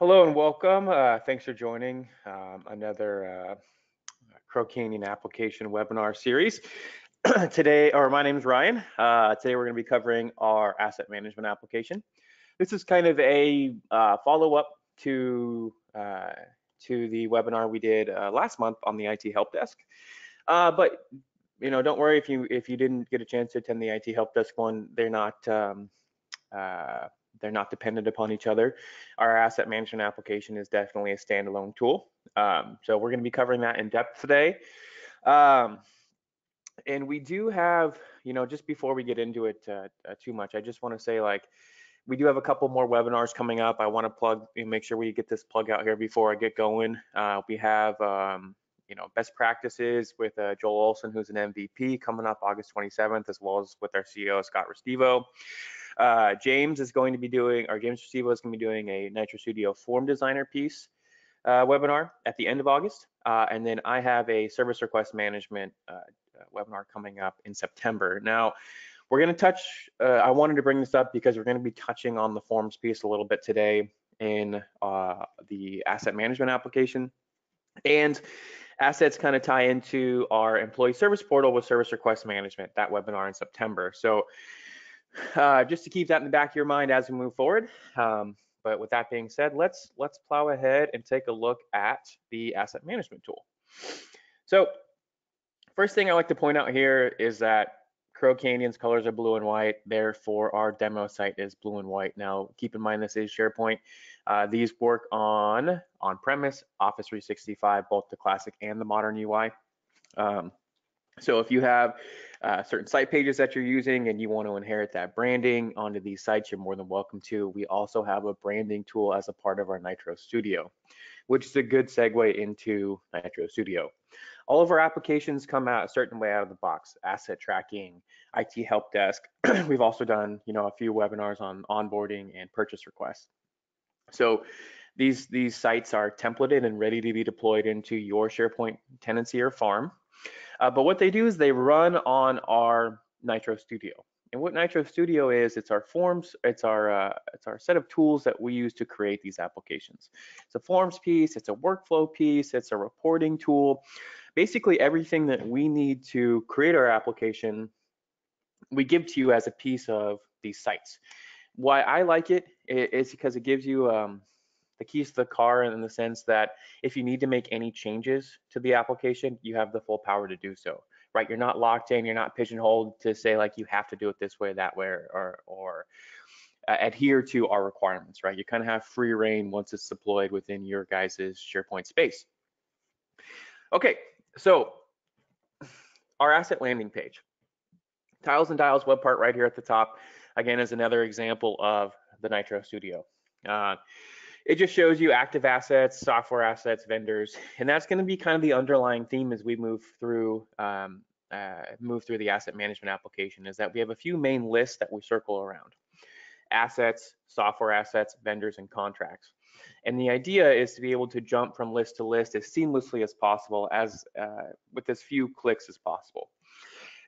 Hello and welcome. Uh, thanks for joining um, another uh, Crow Canyon application webinar series. today, or my name is Ryan. Uh, today we're going to be covering our asset management application. This is kind of a uh, follow-up to uh, to the webinar we did uh, last month on the IT help desk. but you know, don't worry if you if you didn't get a chance to attend the IT help desk one. They're not um, they're not dependent upon each other. Our asset management application is definitely a standalone tool. Um, so we're going to be covering that in depth today. Um, and we do have, you know, just before we get into it uh, uh, too much, I just want to say like, we do have a couple more webinars coming up. I want to plug, make sure we get this plug out here before I get going. Uh, we have, um, you know, best practices with uh, Joel Olson, who's an MVP, coming up August 27th, as well as with our CEO Scott Restivo. Uh, James is going to be doing, or James Restivo is going to be doing a Nitro Studio form designer piece uh, webinar at the end of August. Uh, and then I have a service request management uh, webinar coming up in September. Now, we're going to touch, uh, I wanted to bring this up because we're going to be touching on the forms piece a little bit today in the asset management application. And assets kind of tie into our employee service portal with service request management, that webinar in September. So uh, just to keep that in the back of your mind as we move forward. Um, but with that being said, let's let's plow ahead and take a look at the asset management tool. So first thing I like to point out here is that Crow Canyon's colors are blue and white, therefore our demo site is blue and white. Now keep in mind this is SharePoint. Uh, these work on on-premise, Office 365, both the classic and the modern UI. Um, so if you have uh, certain site pages that you're using and you want to inherit that branding onto these sites, you're more than welcome to. We also have a branding tool as a part of our Nitro Studio, which is a good segue into Nitro Studio. All of our applications come out a certain way out of the box, asset tracking, IT help desk. We've also done, you know, a few webinars on onboarding and purchase requests. So these, these sites are templated and ready to be deployed into your SharePoint tenancy or farm. Uh, but what they do is they run on our Nitro Studio. And what Nitro Studio is, it's our forms, it's our uh, it's our set of tools that we use to create these applications. It's a forms piece, it's a workflow piece, it's a reporting tool. Basically everything that we need to create our application, we give to you as a piece of these sites. Why I like it is because it gives you um, the keys to the car in the sense that if you need to make any changes to the application, you have the full power to do so, right? You're not locked in, you're not pigeonholed to say like you have to do it this way, that way, or, or uh, adhere to our requirements, right? You kind of have free reign once it's deployed within your guys' SharePoint space. Okay, so our asset landing page. Tiles and dials web part right here at the top, again, is another example of the Nitro Studio. Uh, it just shows you active assets, software assets, vendors, and that's going to be kind of the underlying theme as we move through um, uh, move through the asset management application. Is that we have a few main lists that we circle around: assets, software assets, vendors, and contracts. And the idea is to be able to jump from list to list as seamlessly as possible, as uh, with as few clicks as possible.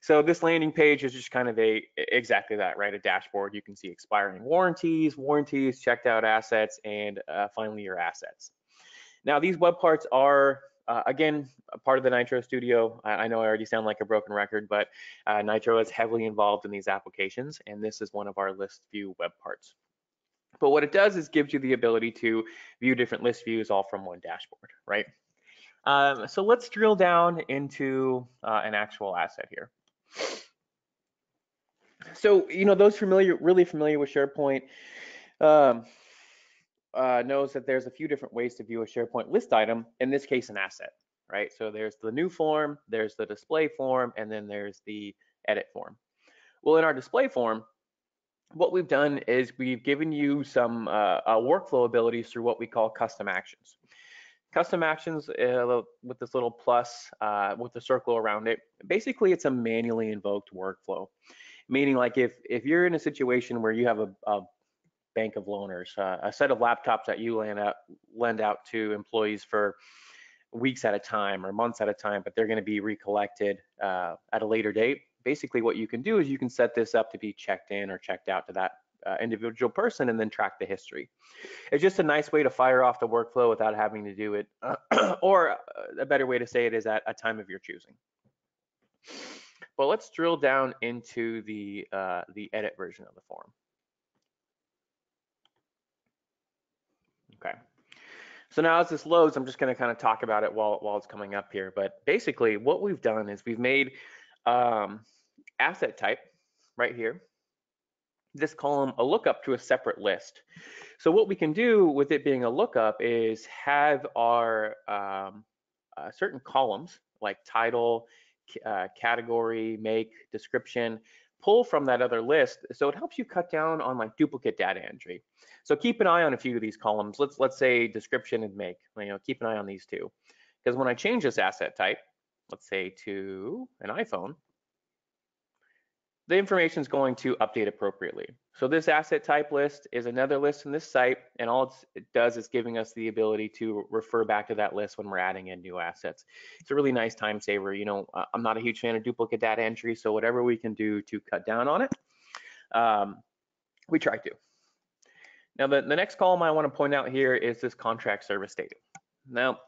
So this landing page is just kind of a exactly that, right? A dashboard. You can see expiring warranties, warranties, checked out assets, and uh, finally your assets. Now these web parts are uh, again part of the Nitro Studio. I, I, know I already sound like a broken record, but uh, Nitro is heavily involved in these applications, and this is one of our list view web parts. But what it does is gives you the ability to view different list views all from one dashboard, right? Um, so let's drill down into uh, an actual asset here. So, you know, those familiar, really familiar with SharePoint um, uh, knows that there's a few different ways to view a SharePoint list item, in this case, an asset, right? So there's the new form, there's the display form, and then there's the edit form. Well, in our display form, what we've done is we've given you some uh, uh, workflow abilities through what we call custom actions. Custom actions uh, with this little plus uh, with the circle around it, basically it's a manually invoked workflow. Meaning like if, if you're in a situation where you have a, a bank of loaners, uh, a set of laptops that you lend out, lend out to employees for weeks at a time or months at a time, but they're going to be recollected uh, at a later date. Basically, what you can do is you can set this up to be checked in or checked out to that uh, individual person and then track the history. It's just a nice way to fire off the workflow without having to do it, uh, or a better way to say it is at a time of your choosing. But let's drill down into the, uh, the edit version of the form. Okay. So now as this loads, I'm just going to kind of talk about it while, while it's coming up here. But basically what we've done is we've made um, asset type right here, this column a lookup to a separate list. So what we can do with it being a lookup is have our um, uh, certain columns like title, uh, category, make, description, pull from that other list. So it helps you cut down on like duplicate data entry. So keep an eye on a few of these columns. Let's let's say description and make. You know, keep an eye on these two, because when I change this asset type, let's say to an iPhone, the information is going to update appropriately. So this asset type list is another list in this site, and all it does is giving us the ability to refer back to that list when we're adding in new assets. It's a really nice time saver. You know, I'm not a huge fan of duplicate data entry, so whatever we can do to cut down on it, um, we try to. Now, the, the next column I want to point out here is this contract service data. Now,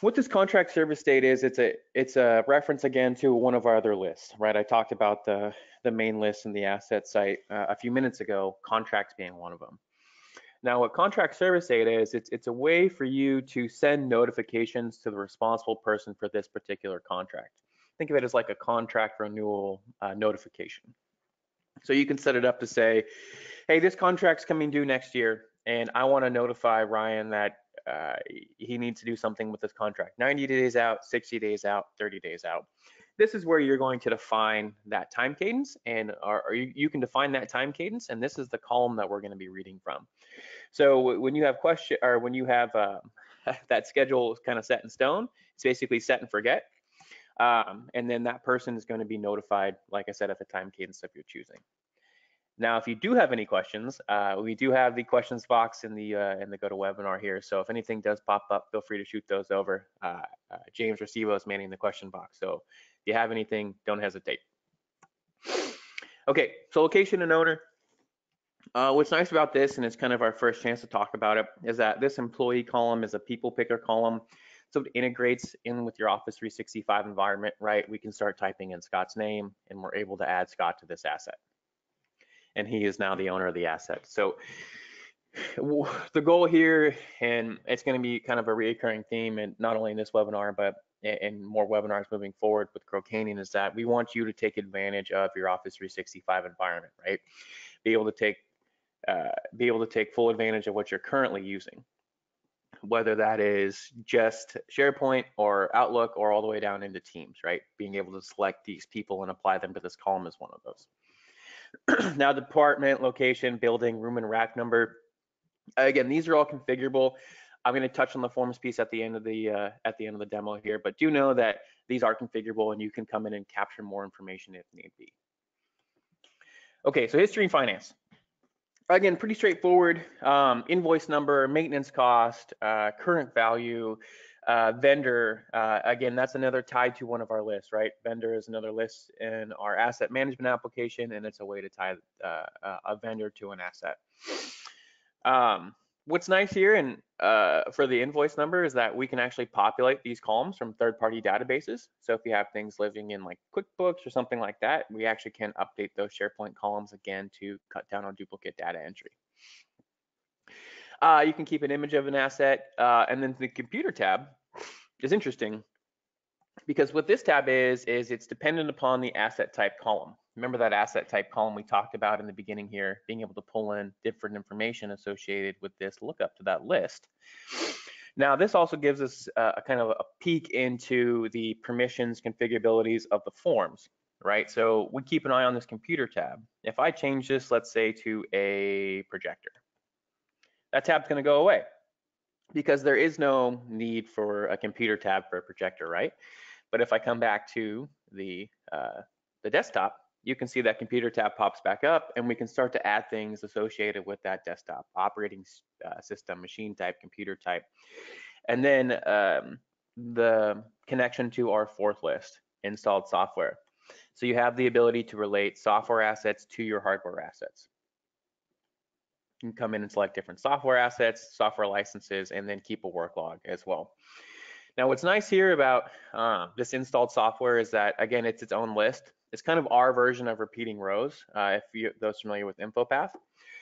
what this contract service date is, it's a it's a reference again to one of our other lists, right? I talked about the the main list and the asset site uh, a few minutes ago, contracts being one of them. Now, what contract service date is, it's it's a way for you to send notifications to the responsible person for this particular contract. Think of it as like a contract renewal uh, notification. So you can set it up to say, hey, this contract's coming due next year, and I want to notify Ryan that uh, he needs to do something with this contract. 90 days out 60 days out 30 days out. This is where you're going to define that time cadence and or, or you, you, can define that time cadence and this is the column that we're going to be reading from. So when you have question or when you have uh, that schedule kind of set in stone it's basically set and forget um, and then that person is going to be notified like i said at the time cadence of your choosing now, if you do have any questions, uh, we do have the questions box in the uh, in the GoToWebinar here. So if anything does pop up, feel free to shoot those over. Uh, uh James Restivo is manning the question box. So if you have anything, don't hesitate. Okay, so location and owner. Uh, what's nice about this, and it's kind of our first chance to talk about it, is that this employee column is a people picker column. So it integrates in with your Office 365 environment, right? We can start typing in Scott's name and we're able to add Scott to this asset and he is now the owner of the asset. So the goal here, and it's going to be kind of a recurring theme, and not only in this webinar, but in more webinars moving forward with Canyon, is that we want you to take advantage of your Office 365 environment, right? Be able to take uh, be able to take full advantage of what you're currently using, whether that is just SharePoint or Outlook or all the way down into Teams, right? Being able to select these people and apply them to this column is one of those. now department, location, building, room and rack number. Again, these are all configurable. I'm going to touch on the forms piece at the end of the uh, at the end of the demo here, but do know that these are configurable and you can come in and capture more information if need be. Okay, so history and finance. Again, pretty straightforward. Um, invoice number, maintenance cost, uh, current value, uh, vendor, uh, again, that's another tied to one of our lists, right? Vendor is another list in our asset management application, and it's a way to tie uh, a vendor to an asset. Um, what's nice here and uh, for the invoice number is that we can actually populate these columns from third-party databases. So if you have things living in like QuickBooks or something like that, we actually can update those SharePoint columns again to cut down on duplicate data entry. Uh, you can keep an image of an asset, uh, and then the computer tab is interesting because what this tab is, is it's dependent upon the asset type column. Remember that asset type column we talked about in the beginning here, being able to pull in different information associated with this lookup to that list. Now, this also gives us a kind of a peek into the permissions configurabilities of the forms, right? So we keep an eye on this computer tab. If I change this, let's say to a projector, that tab's gonna go away because there is no need for a computer tab for a projector, right? But if I come back to the, uh, the desktop, you can see that computer tab pops back up and we can start to add things associated with that desktop, operating uh, system, machine type, computer type. And then um, the connection to our fourth list, installed software. So you have the ability to relate software assets to your hardware assets. Can come in and select different software assets, software licenses, and then keep a work log as well. Now, what's nice here about uh, this installed software is that, again, it's its own list. It's kind of our version of repeating rows, uh, if you, those familiar with InfoPath.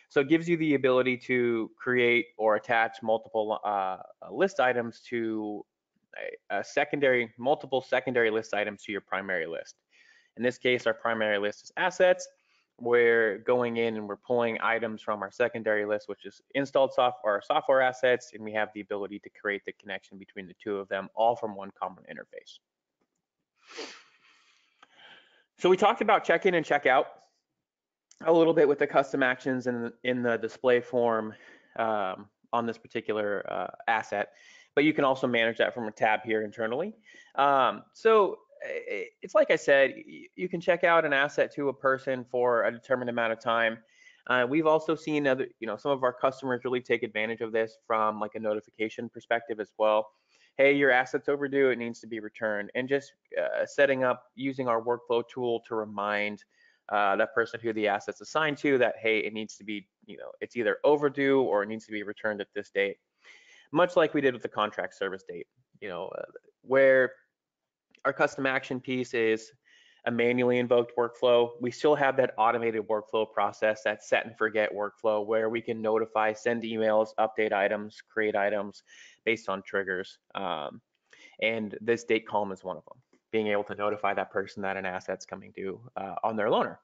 So it gives you the ability to create or attach multiple uh, list items to a, a secondary, multiple secondary list items to your primary list. In this case, our primary list is assets. We're going in and we're pulling items from our secondary list, which is installed software, software assets, and we have the ability to create the connection between the two of them, all from one common interface. So we talked about check-in and check-out a little bit with the custom actions in, in the display form um, on this particular uh, asset, but you can also manage that from a tab here internally. Um, so it's like I said, you can check out an asset to a person for a determined amount of time. Uh, we've also seen other, you know, some of our customers really take advantage of this from like a notification perspective as well. Hey, your asset's overdue, it needs to be returned. And just uh, setting up using our workflow tool to remind uh, that person who the asset's assigned to that, hey, it needs to be, you know, it's either overdue or it needs to be returned at this date. Much like we did with the contract service date, you know, uh, where our custom action piece is a manually invoked workflow. We still have that automated workflow process, that set and forget workflow where we can notify, send emails, update items, create items based on triggers. Um, and this date column is one of them being able to notify that person that an asset's coming due uh, on their loaner.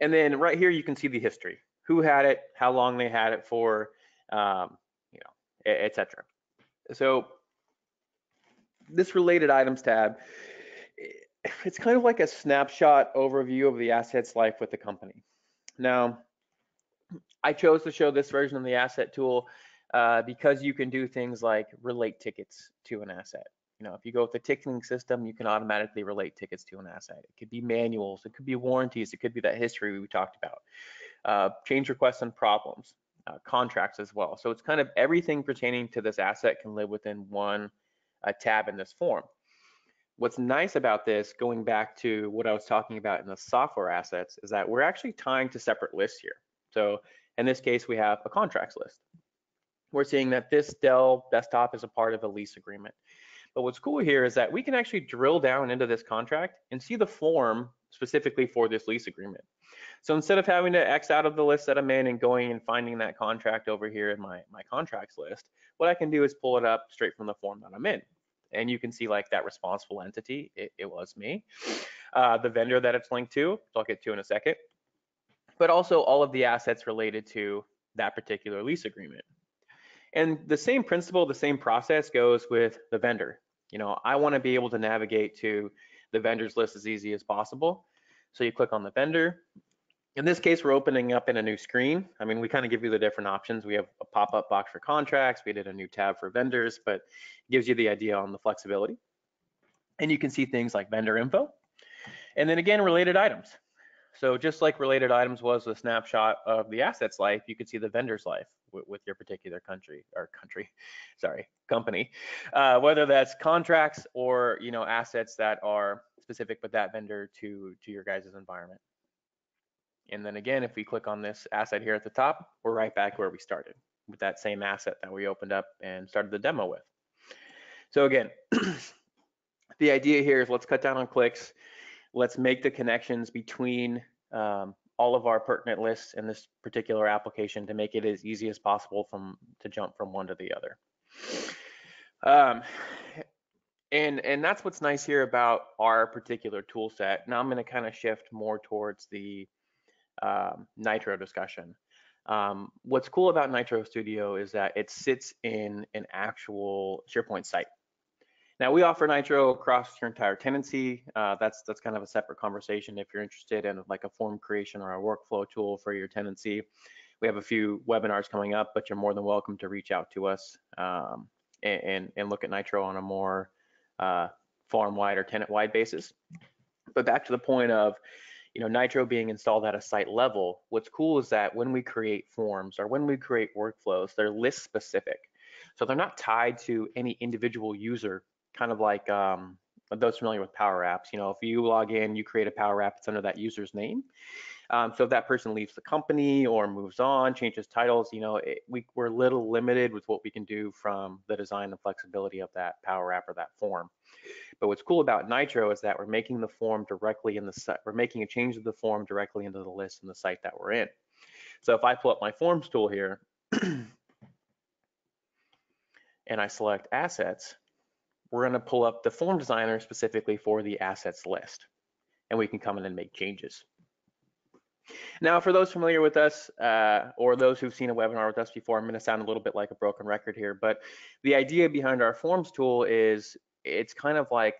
And then right here, you can see the history, who had it, how long they had it for, um, you know, etc. So this related items tab, it's kind of like a snapshot overview of the asset's life with the company. Now, I chose to show this version of the asset tool uh, because you can do things like relate tickets to an asset. You know, if you go with the ticketing system, you can automatically relate tickets to an asset. It could be manuals, it could be warranties, it could be that history we talked about, uh, change requests and problems, uh, contracts as well. So it's kind of everything pertaining to this asset can live within one uh, tab in this form. What's nice about this, going back to what I was talking about in the software assets, is that we're actually tying to separate lists here. So in this case, we have a contracts list. We're seeing that this Dell desktop is a part of a lease agreement. But what's cool here is that we can actually drill down into this contract and see the form specifically for this lease agreement. So instead of having to X out of the list that I'm in and going and finding that contract over here in my, my contracts list, what I can do is pull it up straight from the form that I'm in. And you can see like that responsible entity, it, it was me. Uh, the vendor that it's linked to, I'll get to in a second. But also all of the assets related to that particular lease agreement. And the same principle, the same process goes with the vendor. You know, I want to be able to navigate to the vendors list as easy as possible. So you click on the vendor. In this case, we're opening up in a new screen. I mean, we kind of give you the different options. We have a pop-up box for contracts. We did a new tab for vendors, but gives you the idea on the flexibility. And you can see things like vendor info. And then again, related items. So just like related items was a snapshot of the asset's life, you could see the vendor's life with, with your particular country or country, sorry, company, uh, whether that's contracts or you know assets that are specific with that vendor to to your guys' environment. And then again, if we click on this asset here at the top, we're right back where we started with that same asset that we opened up and started the demo with. So again, the idea here is let's cut down on clicks. Let's make the connections between um, all of our pertinent lists in this particular application to make it as easy as possible from to jump from one to the other. Um, and and that's what's nice here about our particular tool set. Now I'm going to kind of shift more towards the um, Nitro discussion. Um, what's cool about Nitro Studio is that it sits in an actual SharePoint site. Now we offer Nitro across your entire tenancy. Uh, that's that's kind of a separate conversation if you're interested in like a form creation or a workflow tool for your tenancy. We have a few webinars coming up, but you're more than welcome to reach out to us um, and, and, look at Nitro on a more uh, farm-wide or tenant-wide basis. But back to the point of, you know, Nitro being installed at a site level, what's cool is that when we create forms or when we create workflows, they're list specific. So they're not tied to any individual user kind of like um, those familiar with Power Apps. You know, if you log in, you create a Power App, it's under that user's name. Um, so if that person leaves the company or moves on, changes titles, you know, it, we, we're a little limited with what we can do from the design and flexibility of that Power App or that form. But what's cool about Nitro is that we're making the form directly in the site, we're making a change of the form directly into the list in the site that we're in. So if I pull up my forms tool here and I select assets, we're going to pull up the form designer specifically for the assets list and we can come in and make changes. Now, for those familiar with us uh, or those who've seen a webinar with us before, I'm going to sound a little bit like a broken record here, but the idea behind our forms tool is it's kind of like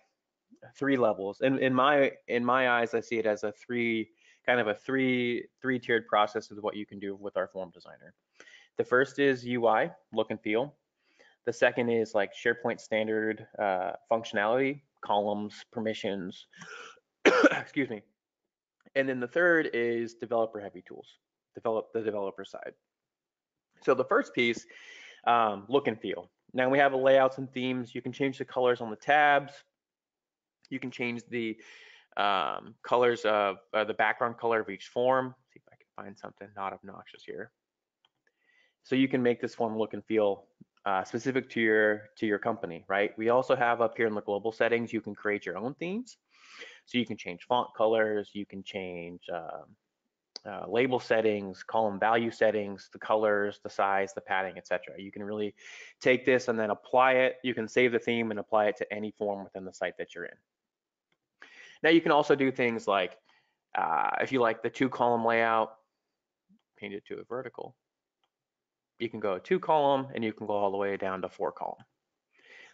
three levels. In, in my in my eyes, I see it as a three kind of a three three tiered process of what you can do with our form designer. The first is UI, look and feel. The second is like SharePoint standard uh, functionality, columns, permissions, excuse me. And then the third is developer heavy tools, develop the developer side. So the first piece, um, look and feel. Now we have a layouts and themes. You can change the colors on the tabs. You can change the um, colors of uh, the background color of each form. See if I can find something not obnoxious here. So you can make this form look and feel uh, specific to your to your company, right? We also have up here in the global settings, you can create your own themes. So you can change font colors, you can change uh, uh, label settings, column value settings, the colors, the size, the padding, etc. You can really take this and then apply it. You can save the theme and apply it to any form within the site that you're in. Now you can also do things like, uh, if you like the two column layout, paint it to a vertical. You can go two column and you can go all the way down to four column.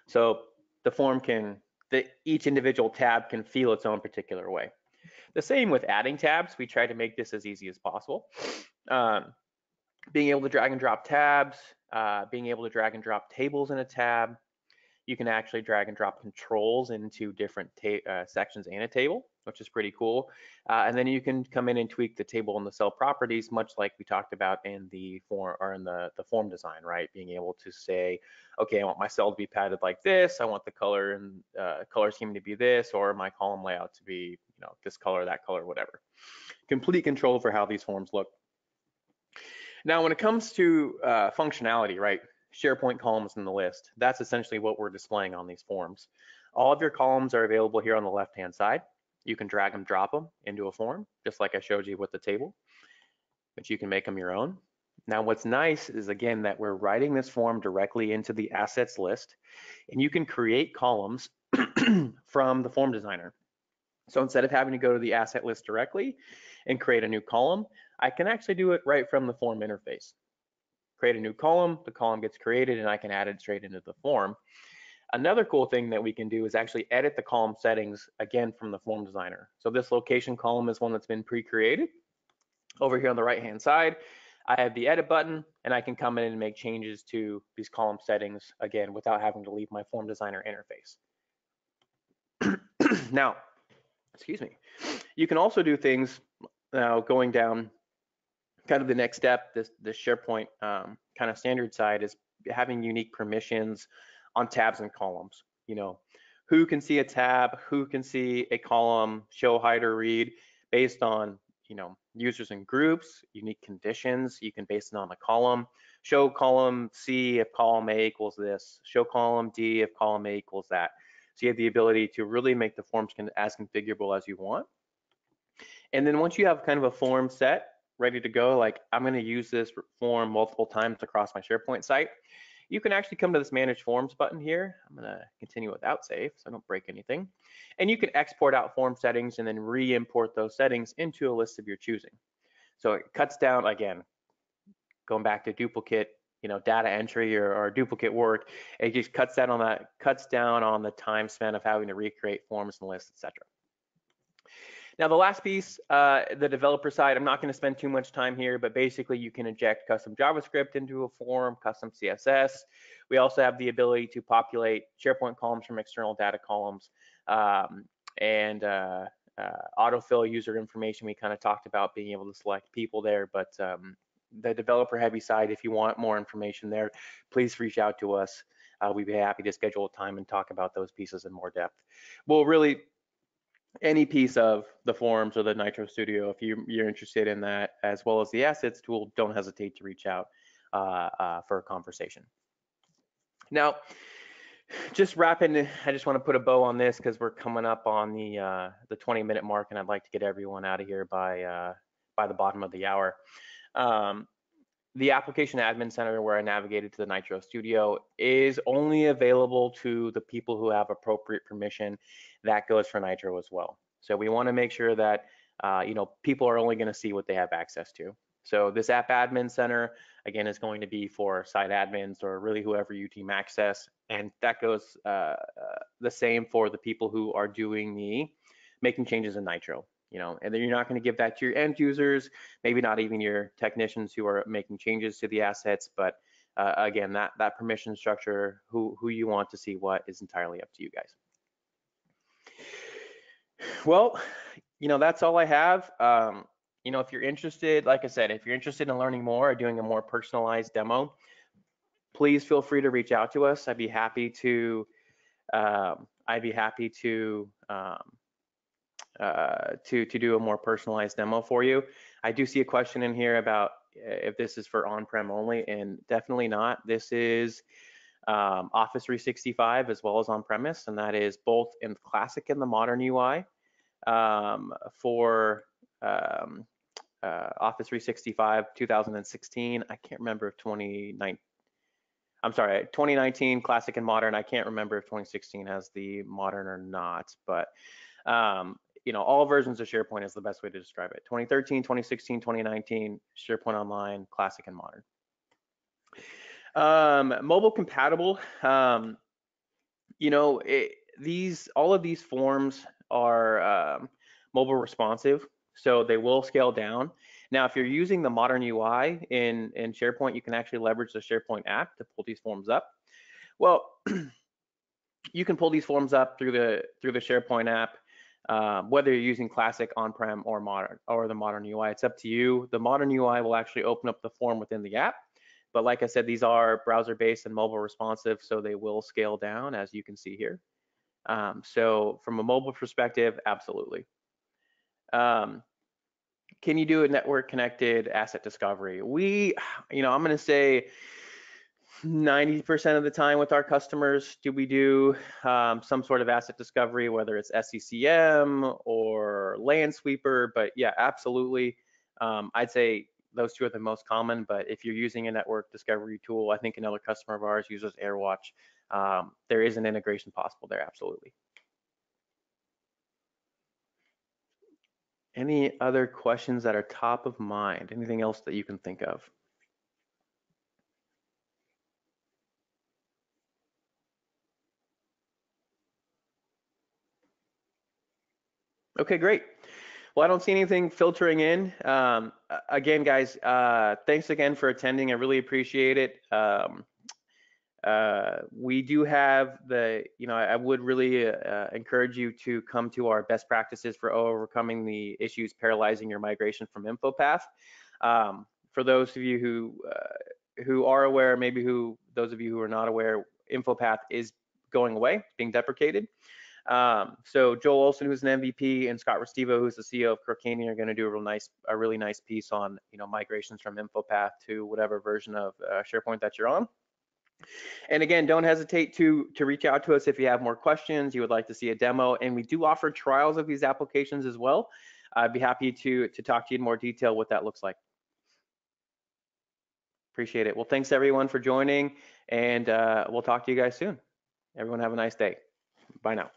So the form can that each individual tab can feel its own particular way. The same with adding tabs. We try to make this as easy as possible. Um, being able to drag and drop tabs, uh, being able to drag and drop tables in a tab. You can actually drag and drop controls into different uh, sections and a table, which is pretty cool. Uh, and then you can come in and tweak the table and the cell properties, much like we talked about in the form or in the, the form design, right? Being able to say, okay, I want my cell to be padded like this. I want the color and uh, color scheme to be this, or my column layout to be, you know, this color, that color, whatever. Complete control for how these forms look. Now, when it comes to uh, functionality, right? SharePoint columns in the list. That's essentially what we're displaying on these forms. All of your columns are available here on the left-hand side. You can drag and drop them into a form, just like I showed you with the table, but you can make them your own. Now, what's nice is again that we're writing this form directly into the assets list, and you can create columns from the form designer. So instead of having to go to the asset list directly and create a new column, I can actually do it right from the form interface. Create a new column, the column gets created, and I can add it straight into the form. Another cool thing that we can do is actually edit the column settings again from the form designer. So this location column is one that's been pre-created. Over here on the right-hand side, I have the edit button and I can come in and make changes to these column settings again without having to leave my form designer interface. now, excuse me, you can also do things now going down kind of the next step, this, this SharePoint um, kind of standard side is having unique permissions on tabs and columns. You know, who can see a tab, who can see a column, show, hide, or read based on, you know, users and groups, unique conditions. You can base it on the column. Show column C if column A equals this. Show column D if column A equals that. So you have the ability to really make the forms as configurable as you want. And then once you have kind of a form set, ready to go, like I'm going to use this form multiple times across my SharePoint site, you can actually come to this manage forms button here. I'm gonna continue without save so I don't break anything. And you can export out form settings and then re-import those settings into a list of your choosing. So it cuts down, again, going back to duplicate, you know, data entry or, or duplicate work, it just cuts down on that, cuts down on the time spent of having to recreate forms and lists, etc. Now the last piece, uh, the developer side, I'm not going to spend too much time here, but basically you can inject custom JavaScript into a form, custom CSS. We also have the ability to populate SharePoint columns from external data columns um, and uh, uh, autofill user information. We kind of talked about being able to select people there, but um, the developer heavy side, if you want more information there, please reach out to us. Uh, we'd be happy to schedule a time and talk about those pieces in more depth. We'll really any piece of the forms or the Nitro Studio, if you, you're interested in that, as well as the assets tool, don't hesitate to reach out uh, uh, for a conversation. Now, just wrapping, I just want to put a bow on this because we're coming up on the uh, the 20 minute mark, and I'd like to get everyone out of here by uh, by the bottom of the hour. Um, the application admin center where I navigated to the Nitro Studio is only available to the people who have appropriate permission. That goes for Nitro as well. So we want to make sure that uh, you know people are only going to see what they have access to. So this app admin center again is going to be for site admins or really whoever you team access, and that goes uh, uh, the same for the people who are doing the making changes in Nitro you know, and then you're not going to give that to your end users, maybe not even your technicians who are making changes to the assets. But uh, again, that that permission structure, who who you want to see what, is entirely up to you guys. Well, you know, that's all I have. Um, you know, if you're interested, like I said, if you're interested in learning more or doing a more personalized demo, please feel free to reach out to us. I'd be happy to. Um, I'd be happy to um, uh, to, to do a more personalized demo for you. I do see a question in here about uh, if this is for on-prem only, and definitely not. This is um, Office 365 as well as on-premise, and that is both in the classic and the modern UI. Um, for um, uh, Office 365 2016, I can't remember if 2019, I'm sorry, 2019 classic and modern. I can't remember if 2016 has the modern or not, but um, you know, all versions of SharePoint is the best way to describe it. 2013, 2016, 2019, SharePoint Online, Classic and Modern. Um, mobile compatible, um, you know, it, these all of these forms are um, mobile responsive, so they will scale down. Now, if you're using the modern UI in, in SharePoint, you can actually leverage the SharePoint app to pull these forms up. Well, you can pull these forms up through the through the SharePoint app um, whether you're using classic on-prem or modern or the modern UI, it's up to you. The modern UI will actually open up the form within the app. But like I said, these are browser-based and mobile responsive, so they will scale down as you can see here. Um, so from a mobile perspective, absolutely. Um, can you do a network connected asset discovery? We, you know, I'm going to say 90% of the time with our customers do we do um, some sort of asset discovery, whether it's SCCM or Lansweeper, but yeah, absolutely. Um, I'd say those two are the most common, but if you're using a network discovery tool, I think another customer of ours uses AirWatch. Um, there is an integration possible there, absolutely. Any other questions that are top of mind? Anything else that you can think of? Okay, great. Well, I don't see anything filtering in. Um, again, guys, uh, thanks again for attending. I really appreciate it. Um, uh, we do have the, you know, I would really uh, encourage you to come to our best practices for overcoming the issues paralyzing your migration from InfoPath. Um, for those of you who uh, who are aware, maybe who those of you who are not aware, InfoPath is going away, being deprecated. Um, so Joel Olson, who's an MVP, and Scott Restivo, who's the CEO of Crow Canyon, are going to do a real nice, a really nice piece on, you know, migrations from InfoPath to whatever version of uh, SharePoint that you're on. And again, don't hesitate to to reach out to us if you have more questions, you would like to see a demo, and we do offer trials of these applications as well. I'd be happy to to talk to you in more detail what that looks like. Appreciate it. Well, thanks everyone for joining, and uh, we'll talk to you guys soon. Everyone have a nice day. Bye now.